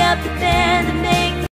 up there.